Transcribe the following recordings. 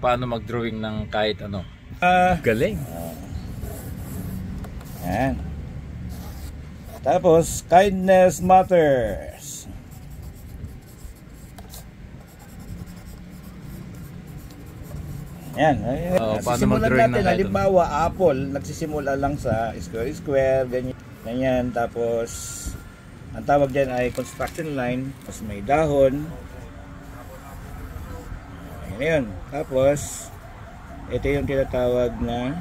paano mag-drawing ng kahit ano. Ah, Galing. Yan. Tapos, kindness matters. Yan. Oh, paano Sisimulan mag-drawing ng natin, kahit halimbawa, apple, nagsisimula lang sa square-square, ganyan. Ganyan. Tapos, ang tawag dyan ay construction line. Tapos may dahon. Ayan yun. Tapos, ito yung tinatawag na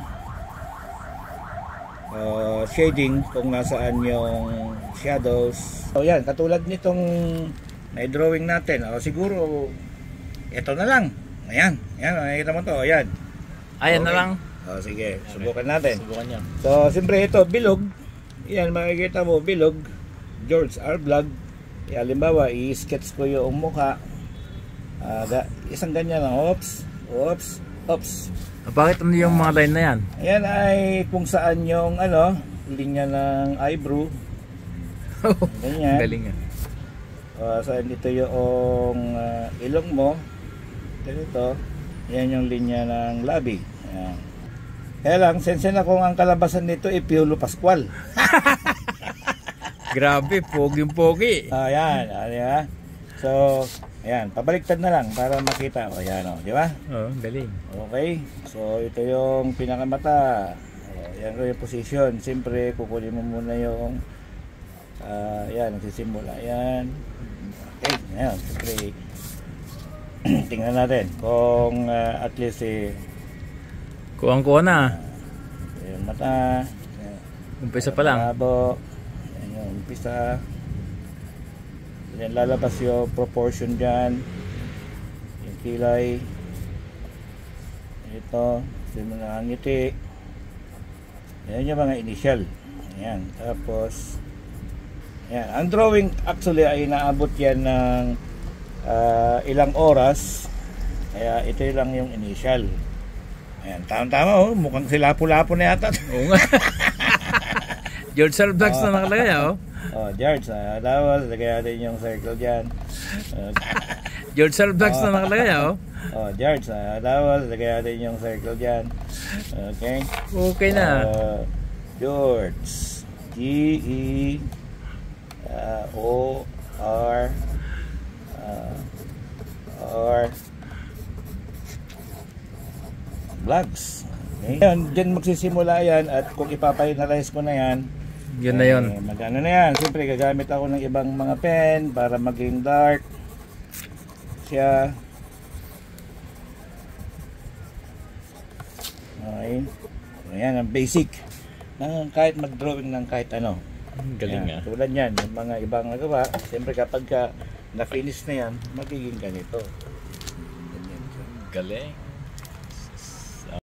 uh, shading kung nasaan yung shadows. So yan, katulad nitong may drawing natin. O, siguro, ito na lang. Ayan, ayan, nakikita mo to, ayan. Ayan na Okay. lang. O, sige, subukan natin. Subukan niya. So, siyempre ito, bilog. Yan, makikita mo, bilog. George R. Vlog. Halimbawa, i-sketch ko yung mukha. Ah, ga- isang ganyan lang. Oops, oops, oops. Ah, Bakit ano yung mga line na yan? Ayan ay kung saan yung ano, linya ng eyebrow. Ganyan. Galing yan. Uh, saan dito yung ah, ilong mo. Ganito. Yan yung linya ng labi. Ayan. Kaya lang, sensya na kung ang kalabasan nito ay Piolo Pascual. Grabe, pogi-pogi. Ayan, ayan. So, ayan, pabaliktad na lang para makita. O, ayan o, di ba? Oh, galing. Okay, so ito yung pinakamata. O, yan ko yung position. Siyempre, kukunin mo muna yung ah, yan, nagsisimula. Yan. Okay, ayan, siyempre. tingnan natin kung ah, at least eh, Kuwang-kuha na. yung mata. Umpisa pa lang. Labo. Yan yung umpisa. Yan lalabas yung proportion dyan. Yung kilay. Ito. Simula ang ngiti. Yan yung mga initial. Yan. Tapos, yan. Ang drawing actually ay naabot yan ng ah, ilang oras. Kaya ito lang yung initial. Ayan, tama-tama oh. Mukhang silapo-lapo na yata. Oo nga. George. Vlogs na nakalagay oh. Oh, George, uh, lawal, lagay natin yung circle dyan. Uh, George L. Vlogs na nakalagay oh. oh, George, uh, lawal, lagay natin yung circle dyan. Okay? Okay na. Uh, George. G-E uh, O-R R Vlogs. Okay? Yan, dyan magsisimula yan at kung ipapinalize ko na yan, Yun na yun. eh, magano na yan. Siyempre, gagamit ako ng ibang mga pen para maging dark siya. Okay. Ayan, ang basic. Na kahit mag-drawing ng kahit ano. Galing Ayan, ah. Tulad yan, yung mga ibang nagawa. Siyempre, kapag ka na-finish na yan, magiging ganito. Galing.